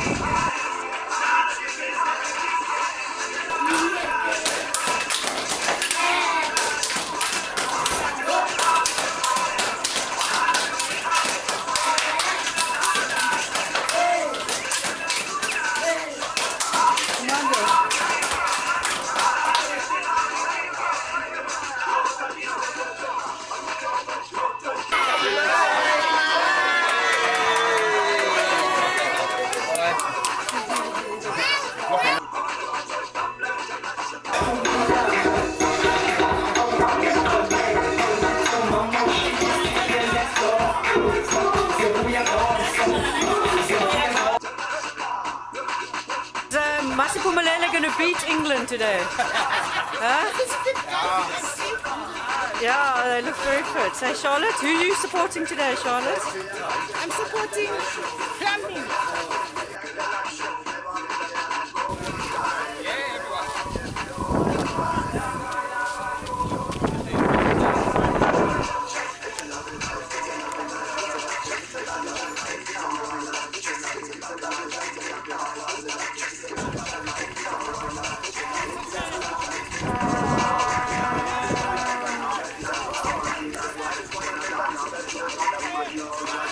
Oh! Masipo Malele going to beat England today. huh? Yeah, they look very fit. Say, Charlotte, who are you supporting today, Charlotte? I'm supporting Flaming. Thank you. You're right.